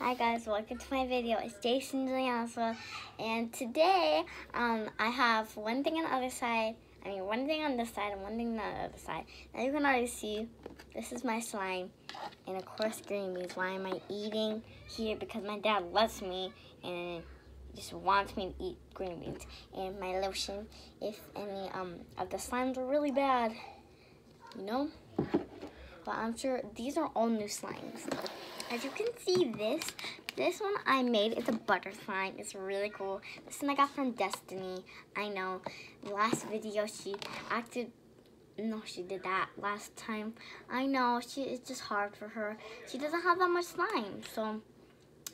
Hi guys, welcome to my video. It's Jason Juliana, and today um, I have one thing on the other side. I mean, one thing on this side and one thing on the other side. Now you can already see this is my slime, and of course green beans. Why am I eating here? Because my dad loves me and just wants me to eat green beans. And my lotion, if any um of the slimes are really bad, you know. But I'm sure these are all new slimes. As you can see this, this one I made, it's a butter slime. It's really cool. This one I got from Destiny. I know. Last video she acted, no she did that last time. I know, she it's just hard for her. She doesn't have that much slime, so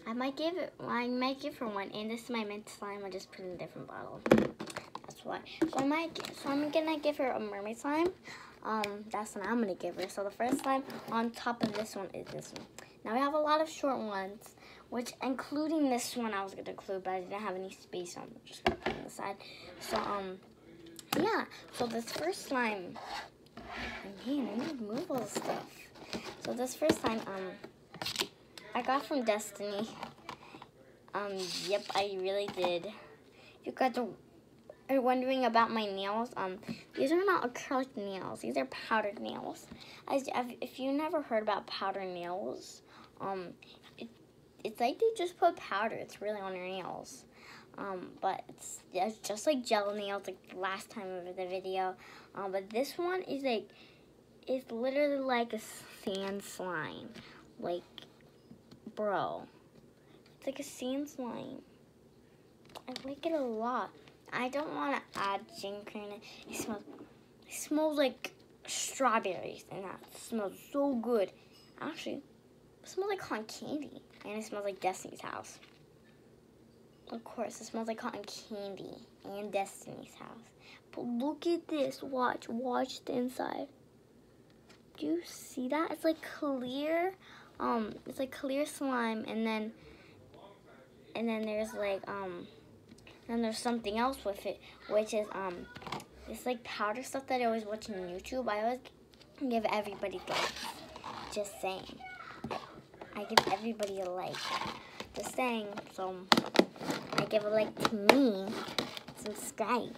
I might give it, I might give her one. And this is my mint slime, I just put in a different bottle. That's why. So I might, so I'm gonna give her a mermaid slime. Um, that's what I'm gonna give her. So the first slime on top of this one is this one. Now we have a lot of short ones, which including this one I was gonna include, but I didn't have any space on. I'm just gonna put it on the side. So um, yeah. So this first slime, man, I need move all stuff. So this first slime, um, I got from Destiny. Um, yep, I really did. You guys are are wondering about my nails, um, these are not acrylic nails. These are powdered nails. As if you never heard about powdered nails, um, it, it's like they just put powder. It's really on your nails. Um, but it's, it's just like gel nails, like last time of the video. Um, but this one is like, it's literally like a sand slime. Like, bro, it's like a sand slime. I like it a lot. I don't want to add ginger in it. It smells, it smells like strawberries, and that smells so good. Actually, it smells like cotton candy. And it smells like Destiny's house. Of course, it smells like cotton candy and Destiny's house. But look at this. Watch. Watch the inside. Do you see that? It's like clear. Um, it's like clear slime, and then, and then there's like um, and there's something else with it, which is um, it's like powder stuff that I always watch on YouTube. I always give everybody likes. Just saying. I give everybody a like. Just saying. So I give a like to me. Subscribe.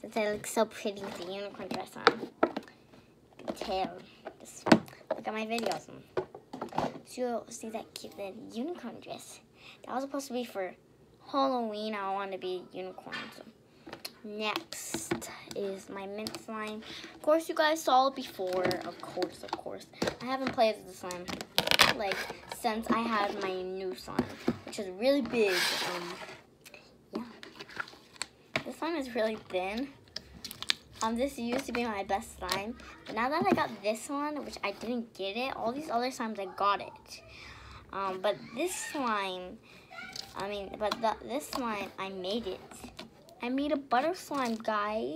Since I look so pretty with the unicorn dress on. Good tail. Just look at my videos. So you'll see that cute little unicorn dress. That was supposed to be for Halloween. I want to be a unicorn. So next is my mint slime. Of course, you guys saw it before. Of course, of course. I haven't played with the slime like since I had my new slime, which is really big. Um, yeah, this slime is really thin. Um, this used to be my best slime, but now that I got this one, which I didn't get it, all these other slimes I got it. Um, but this slime, I mean, but the, this slime, I made it. I made a butter slime, guys.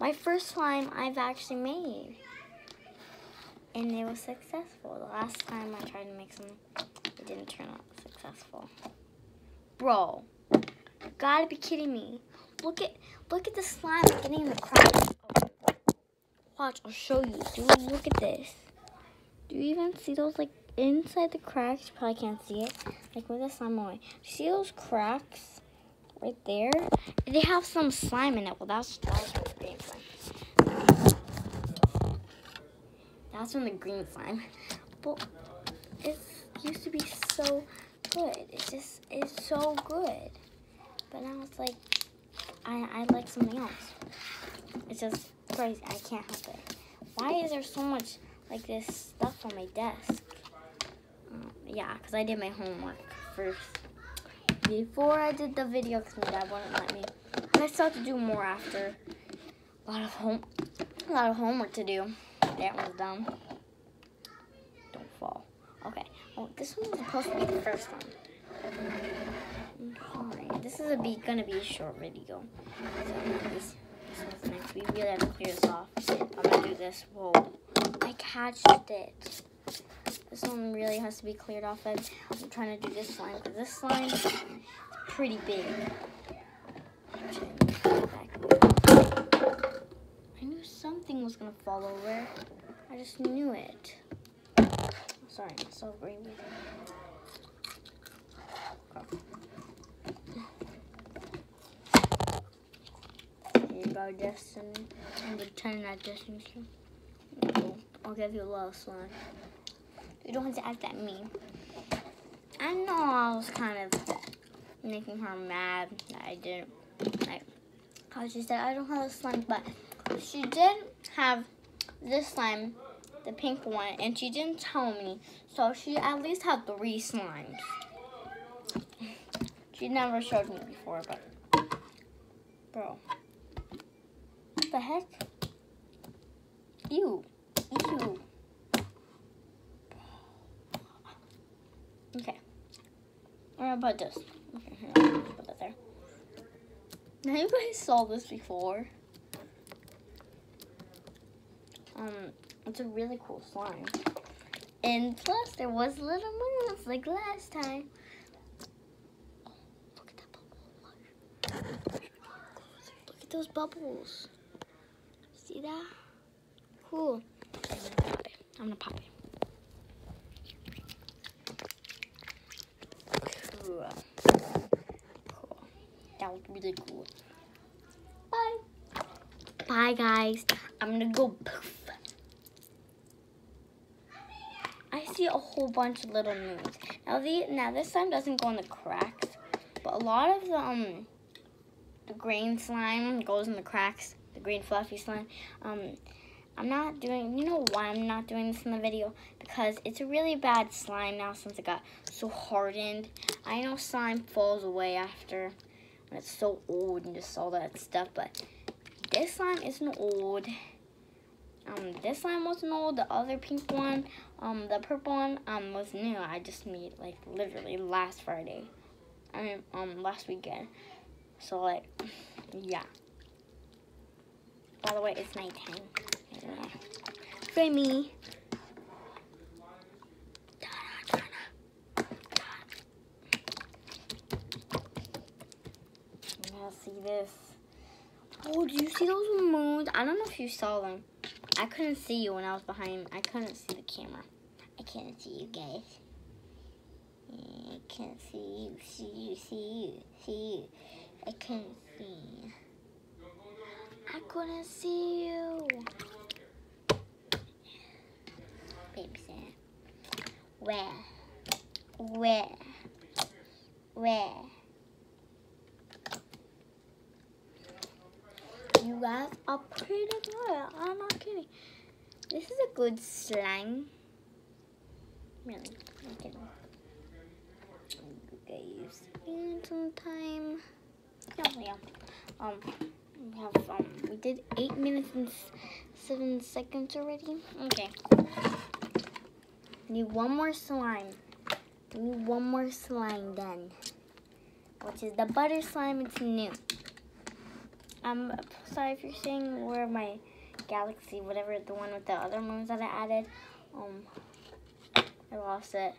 My first slime I've actually made and it was successful. The last time I tried to make some, it didn't turn out successful. Bro, gotta be kidding me. Look at look at the slime getting in the cracks. Oh. Watch, I'll show you. Dude, look at this. Do you even see those like inside the cracks? You probably can't see it. Like with the slime away. See those cracks right there? They have some slime in it. Well, that's that's green slime. That's from the green slime. But it used to be so good. It just is so good. But now it's like, I, I like something else. It's just crazy. I can't help it. Why is there so much like this stuff on my desk? Um, yeah, because I did my homework first. Before I did the video, because my dad wouldn't let me. And I still have to do more after. A lot of home, a lot of homework to do. That one's done. Don't fall. Okay. Oh, this one was supposed to be the first one. Sorry. This is a be gonna be a short video. So this, one's next. We really have to clear this off. I'm gonna do this. Whoa. I catched it. This one really has to be cleared off. I'm trying to do this slime because this slime is pretty big something was gonna fall over. I just knew it. Sorry, I'm so green. Here you go, Justin. I'm pretending that Destiny. I'll give you a last slime. You don't have to act that mean. I know I was kind of making her mad that I didn't. Like, cause she said, I don't have a slime, but she did have this slime, the pink one, and she didn't tell me. So she at least had three slimes. She never showed me before, but bro, what the heck? Ew, ew. Okay, what about this? Okay, here, put that there. Now you guys saw this before. Um, it's a really cool slime. And plus, there was little moves like last time. Look at that bubble. Look at those bubbles. See that? Cool. I'm gonna pop it. I'm gonna pop it. Cool. Cool. That was really cool. Bye. Bye, guys. I'm gonna go poof. I see a whole bunch of little moons. Now the now this slime doesn't go in the cracks, but a lot of the um the green slime goes in the cracks. The green fluffy slime. Um, I'm not doing. You know why I'm not doing this in the video? Because it's a really bad slime now since it got so hardened. I know slime falls away after when it's so old and just all that stuff, but this slime isn't old. Um, this slime wasn't old. The other pink one, um, the purple one, um, was new. I just made like literally last Friday. I mean, um, last weekend. So like, yeah. By the way, it's nighttime. For me. Now see this. Oh, do you see those moons? I don't know if you saw them. I couldn't see you when I was behind. I couldn't see the camera. I can't see you guys. I can't see you, see you, see you, see you. I can't see. I couldn't see you. Baby Sam. Where? Where? Where? You guys are pretty good. I'm not kidding. This is a good slang. Really, I'm kidding. Okay, you guys spend some time. Yeah, yeah. Um, we have um, we did eight minutes and seven seconds already. Okay. Need one more slime. Need one more slime then, which is the butter slime. It's new. I'm sorry if you're saying where my galaxy, whatever the one with the other moons that I added. Um, I lost it.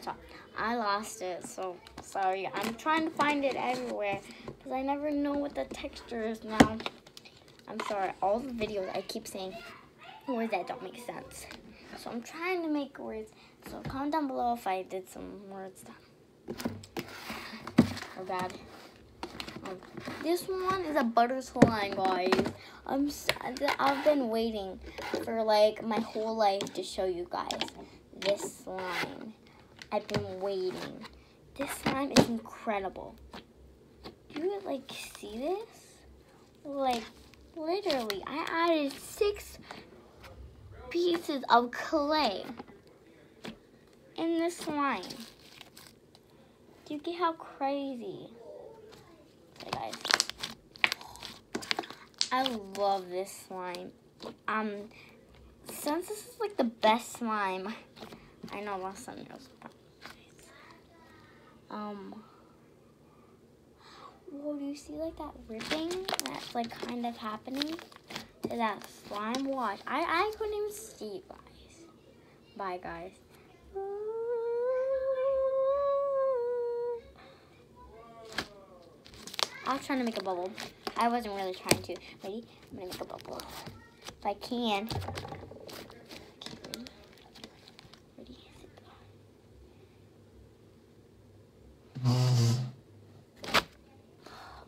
So I lost it. So sorry. I'm trying to find it everywhere because I never know what the texture is now. I'm sorry. All the videos I keep saying words that don't make sense. So I'm trying to make words. So comment down below if I did some words that are this one is a butter slime, guys. I'm I've been waiting for like my whole life to show you guys this slime. I've been waiting. This slime is incredible. Do you like see this? Like literally, I added six pieces of clay in this slime. Do you get how crazy? Guys. I love this slime. Um, since this is like the best slime, I know last time it was. Um, whoa, do you see like that ripping that's like kind of happening to that slime? Watch, I I couldn't even see, guys. Bye, guys. I was trying to make a bubble. I wasn't really trying to. Ready? I'm gonna make a bubble. If I can. Ready? Ready?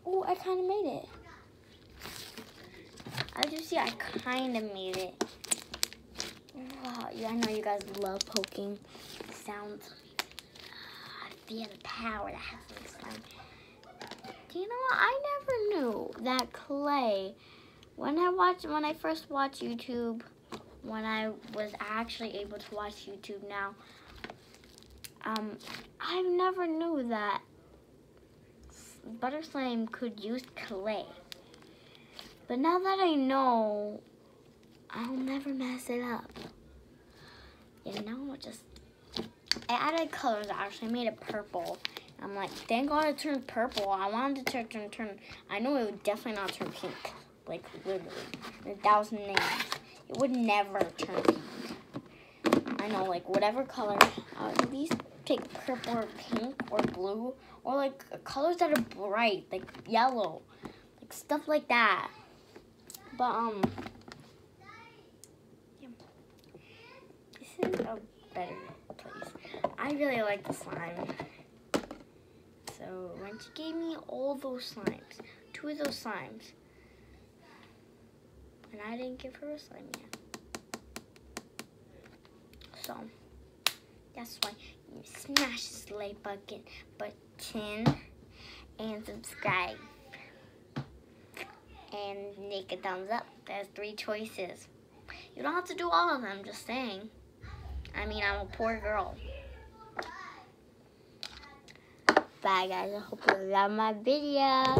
Oh, I kind of made it. As you see, I kind of made it. Wow, yeah, I know you guys love poking sounds. I feel the power that slime. Do you know what? I never knew that clay. When I watched, when I first watched YouTube, when I was actually able to watch YouTube now, um, I never knew that butter slime could use clay. But now that I know, I'll never mess it up. You know, just I added colors. Actually, I made it purple. I'm like, thank God it turned purple. I wanted it to turn, turn, I know it would definitely not turn pink. Like, literally. a thousand names. It would never turn pink. I know, like, whatever color. Uh, least take purple or pink or blue. Or, like, colors that are bright. Like, yellow. Like, stuff like that. But, um... Yeah. This is a better place. I really like the slime. When she gave me all those slimes, two of those slimes, and I didn't give her a slime yet. So that's why you smash this like button, button and subscribe. And make a thumbs up. There's three choices. You don't have to do all of them, just saying. I mean, I'm a poor girl. Bye guys, I hope you love my video.